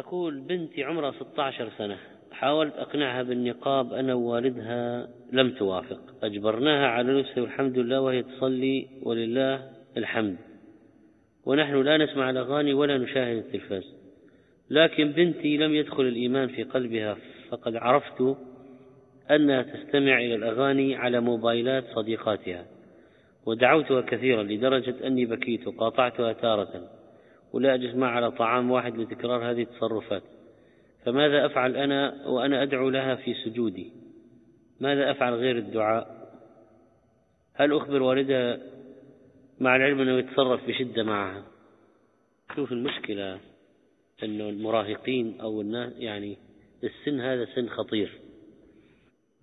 تقول بنتي عمرها 16 سنة. حاولت أقنعها بالنقاب أنا ووالدها لم توافق. أجبرناها على نفسها والحمد لله وهي تصلي ولله الحمد. ونحن لا نسمع الأغاني ولا نشاهد التلفاز. لكن بنتي لم يدخل الإيمان في قلبها فقد عرفت أنها تستمع إلى الأغاني على موبايلات صديقاتها. ودعوتها كثيرا لدرجة أني بكيت وقاطعتها تارة. ولا أجلس معها على طعام واحد لتكرار هذه التصرفات. فماذا أفعل أنا وأنا أدعو لها في سجودي؟ ماذا أفعل غير الدعاء؟ هل أخبر والدها مع العلم أنه يتصرف بشدة معها؟ شوف المشكلة أنه المراهقين أو الناس يعني السن هذا سن خطير.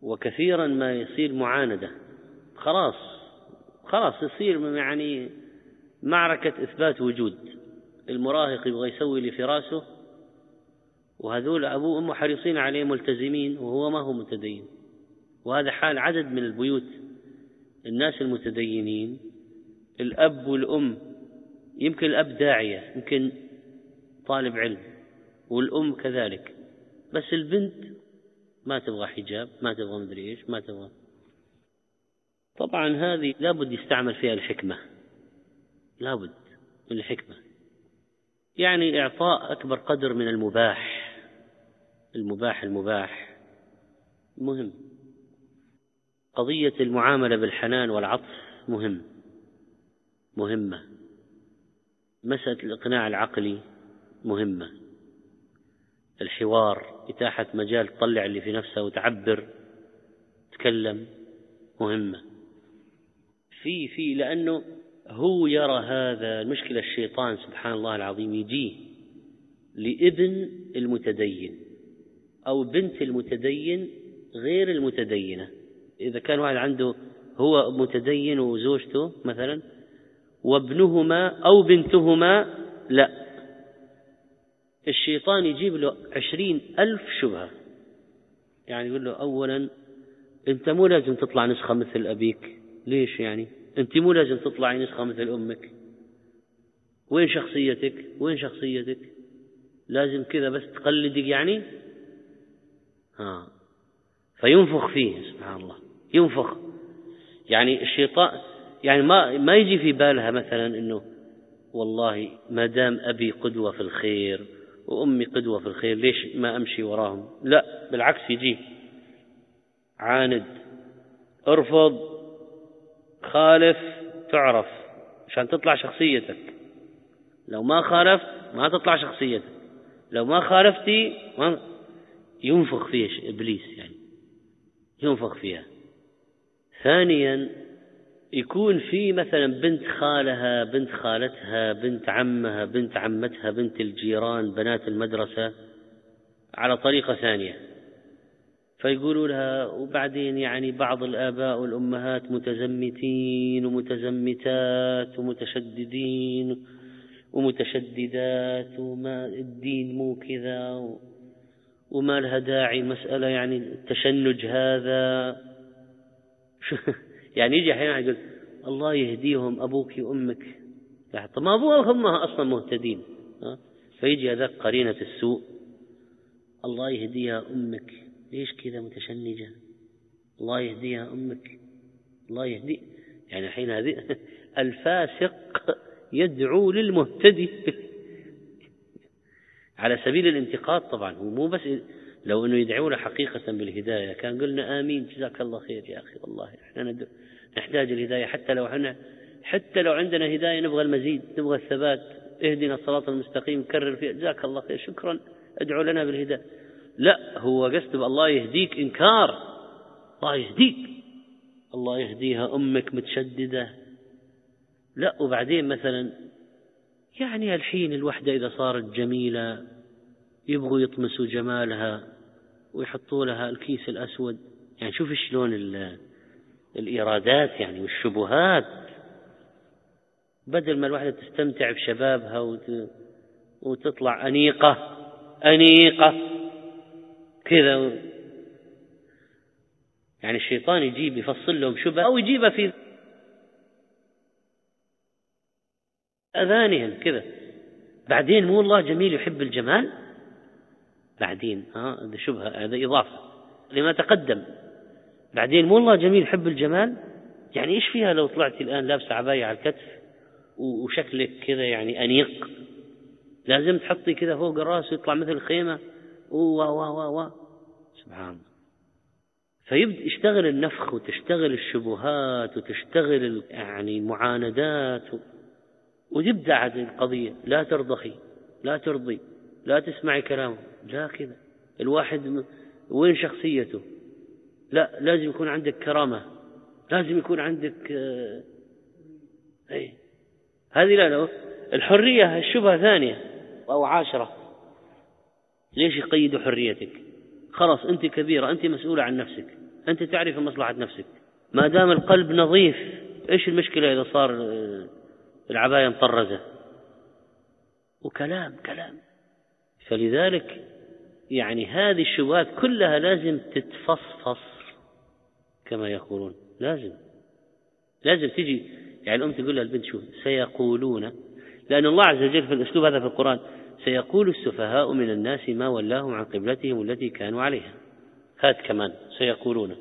وكثيرا ما يصير معاندة. خلاص خلاص يصير يعني معركة إثبات وجود. المراهق يبغى يسوي اللي في راسه وهذول أبوه وأمه حريصين عليه ملتزمين وهو ما هو متدين. وهذا حال عدد من البيوت الناس المتدينين الأب والأم يمكن الأب داعية يمكن طالب علم والأم كذلك. بس البنت ما تبغى حجاب ما تبغى مدري إيش ما تبغى. طبعا هذه لابد يستعمل فيها الحكمة لابد من الحكمة. يعني إعطاء أكبر قدر من المباح. المباح المباح. مهم. قضية المعاملة بالحنان والعطف مهم. مهمة. مسألة الإقناع العقلي مهمة. الحوار إتاحة مجال تطلع اللي في نفسها وتعبر تكلم مهمة. في في لأنه هو يرى هذا المشكلة الشيطان سبحان الله العظيم يجيه لابن المتدين أو بنت المتدين غير المتدينة. إذا كان واحد عنده هو متدين وزوجته مثلا وابنهما أو بنتهما لا. الشيطان يجيب له عشرين ألف شبهة. يعني يقول له أولا أنت مو لازم تطلع نسخة مثل أبيك. ليش يعني؟ أنت مو لازم تطلعي نسخة مثل أمك. وين شخصيتك؟ وين شخصيتك؟ لازم كذا بس تقلدك يعني؟ ها فينفخ فيه سبحان الله. ينفخ. يعني الشيطان يعني ما ما يجي في بالها مثلا إنه والله ما دام أبي قدوة في الخير وأمي قدوة في الخير ليش ما أمشي وراهم؟ لا بالعكس يجي. عاند ارفض خالف تعرف عشان تطلع شخصيتك. لو ما خالفت ما تطلع شخصيتك. لو ما خالفتي ما ينفخ فيها إبليس يعني ينفخ فيها. ثانيا يكون في مثلا بنت خالها بنت خالتها بنت عمها بنت عمتها بنت الجيران بنات المدرسة على طريقة ثانية. فيقولوا لها وبعدين يعني بعض الآباء والأمهات متزمتين ومتزمتات ومتشددين ومتشددات وما الدين مو كذا وما لها داعي مسألة يعني التشنج هذا. يعني يجي أحيانا يقول الله يهديهم أبوك وأمك. طب ما أبوها وأمها أصلا مهتدين فيجي هذاك قرينة السوء الله يهديها أمك. ليش كذا متشنجة؟ الله يهديها أمك. الله يهدي. يعني الحين هذه الفاسق يدعو للمهتدي. على سبيل الانتقاد طبعا. هو مو بس لو إنه يدعو له حقيقة بالهداية. كان قلنا آمين. جزاك الله خير يا أخي. والله إحنا نحتاج الهداية. حتى لو إحنا حتى لو عندنا هداية نبغى المزيد نبغى الثبات. اهدنا الصراط المستقيم. كرر فيها. جزاك الله خير. شكرا. ادعو لنا بالهداية. لا هو قصده الله يهديك إنكار. الله يهديك. الله يهديها أمك متشددة. لا وبعدين مثلا يعني الحين الوحدة إذا صارت جميلة يبغوا يطمسوا جمالها ويحطوا لها الكيس الأسود. يعني شوف شلون الإيرادات يعني والشبهات. بدل ما الواحدة تستمتع بشبابها وتطلع أنيقة أنيقة. كذا. يعني الشيطان يجيب يفصل لهم شبهة أو يجيبها في أذانهم كذا. بعدين مو الله جميل يحب الجمال؟ بعدين ها هذا شبهة هذا إضافة لما تقدم. بعدين مو الله جميل يحب الجمال؟ يعني إيش فيها لو طلعتي الآن لابسة عباية على الكتف وشكلك كذا يعني أنيق؟ لازم تحطي كذا فوق الراس ويطلع مثل خيمة؟ و و و و سبحان الله. فيبدأ يشتغل النفخ وتشتغل الشبهات وتشتغل يعني المعاندات. وتبدأ هذه القضية. لا ترضخي لا ترضي لا تسمعي كلامه. لا كذا. الواحد وين شخصيته؟ لا لازم يكون عندك كرامة. لازم يكون عندك آه أي هذه لا لا الحرية الشبهة ثانية. أو عاشرة. ليش يقيدوا حريتك؟ خلاص أنت كبيرة أنت مسؤولة عن نفسك أنت تعرف مصلحة نفسك. ما دام القلب نظيف إيش المشكلة إذا صار آه، العباية مطرزة؟ وكلام كلام. فلذلك يعني هذه الشبهات كلها لازم تتفصفص كما يقولون. لازم. لازم تجي يعني الأم تقول لها البنت شوف سيقولون لأن الله عز وجل في الأسلوب هذا في القرآن سيقول السفهاء من الناس ما ولاهم عن قبلتهم التي كانوا عليها. هات كمان سيقولون.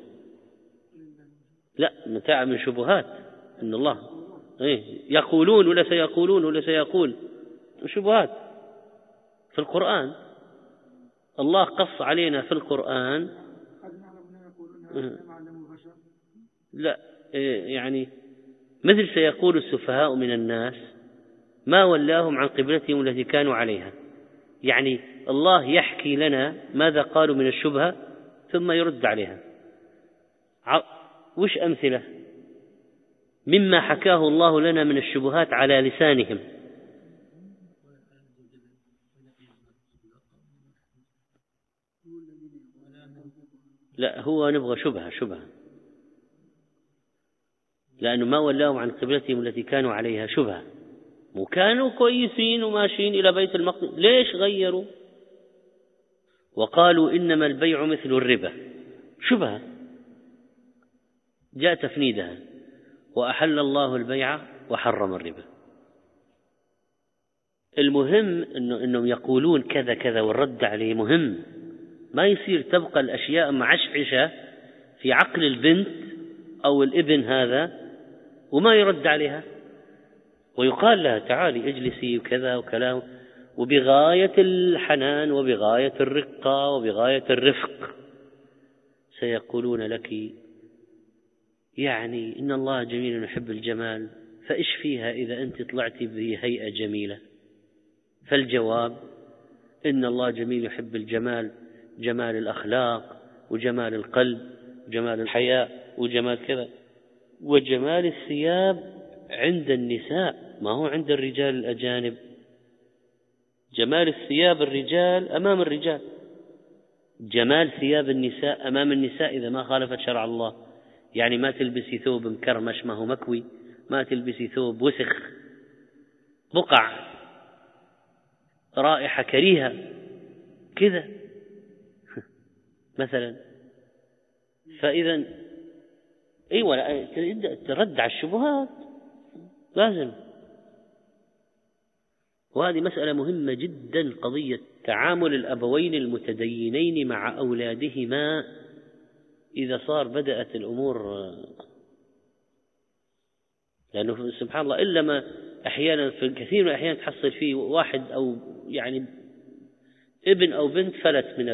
لا متاع من شبهات. إن الله إيه يقولون ولا سيقولون ولا سيقول. شبهات. في القرآن. الله قص علينا في القرآن. لا إيه، يعني مثل سيقول السفهاء من الناس ما ولاهم عن قبلتهم التي كانوا عليها. يعني الله يحكي لنا ماذا قالوا من الشبهة ثم يرد عليها. وش أمثلة؟ مما حكاه الله لنا من الشبهات على لسانهم. لا هو نبغى شبهة شبهة. لأنه ما ولاهم عن قبلتهم التي كانوا عليها شبهة. وكانوا كويسين وماشيين إلى بيت المقدس. ليش غيروا؟ وقالوا إنما البيع مثل الربا. شبهة. جاء تفنيدها. وأحل الله البيع وحرم الربا. المهم إنه إنهم يقولون كذا كذا والرد عليه مهم. ما يصير تبقى الأشياء معشعشة في عقل البنت أو الابن هذا وما يرد عليها. ويقال لها تعالي اجلسي وكذا وكلام وبغاية الحنان وبغاية الرقة وبغاية الرفق سيقولون لك يعني إن الله جميل يحب الجمال فإيش فيها إذا أنت طلعت بهيئة جميلة؟ فالجواب إن الله جميل يحب الجمال جمال الأخلاق وجمال القلب وجمال الحياء وجمال كذا وجمال الثياب عند النساء. ما هو عند الرجال الأجانب؟ جمال الثياب الرجال أمام الرجال. جمال ثياب النساء أمام النساء إذا ما خالفت شرع الله. يعني ما تلبسي ثوب مكرمش ما هو مكوي. ما تلبسي ثوب وسخ. بقع. رائحة كريهة. كذا. مثلا. فإذا إيوه ترد على الشبهات. لازم. وهذه مسألة مهمة جدا قضية تعامل الأبوين المتدينين مع أولادهما إذا صار بدأت الأمور لأنه سبحان الله إلا ما أحيانا في كثير من الأحيان تحصل فيه واحد أو يعني ابن أو بنت فلت من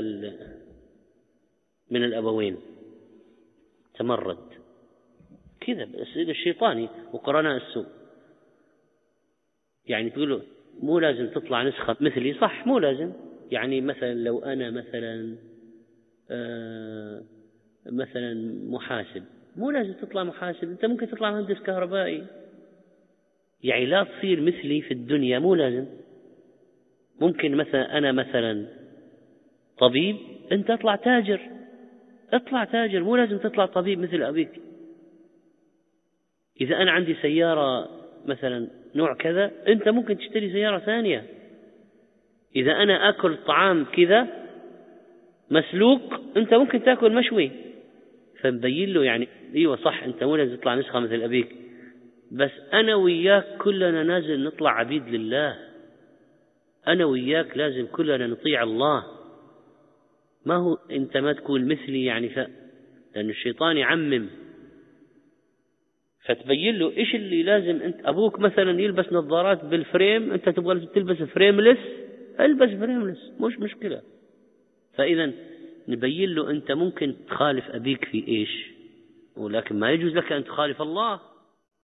من الأبوين. تمرد. كذا الشيطاني وقرناء السوء. يعني تقول له مو لازم تطلع نسخة مثلي صح مو لازم. يعني مثلا لو أنا مثلا آه مثلا محاسب مو لازم تطلع محاسب أنت ممكن تطلع مهندس كهربائي. يعني لا تصير مثلي في الدنيا مو لازم. ممكن مثلا أنا مثلا طبيب أنت اطلع تاجر. اطلع تاجر مو لازم تطلع طبيب مثل أبيك. إذا أنا عندي سيارة مثلا نوع كذا أنت ممكن تشتري سيارة ثانية. إذا أنا آكل طعام كذا مسلوق أنت ممكن تأكل مشوي. فنبين له يعني أيوه صح أنت مو لازم تطلع نسخة مثل أبيك. بس أنا وياك كلنا نازل نطلع عبيد لله. أنا وياك لازم كلنا نطيع الله. ما هو أنت ما تكون مثلي يعني ف... لأن الشيطان يعمم. فتبين له إيش اللي لازم انت أبوك مثلا يلبس نظارات بال frame أنت تبغى تلبس frameless البس frameless مش مشكلة. فاذا نبين له أنت ممكن تخالف أبيك في إيش ولكن ما يجوز لك أن تخالف الله.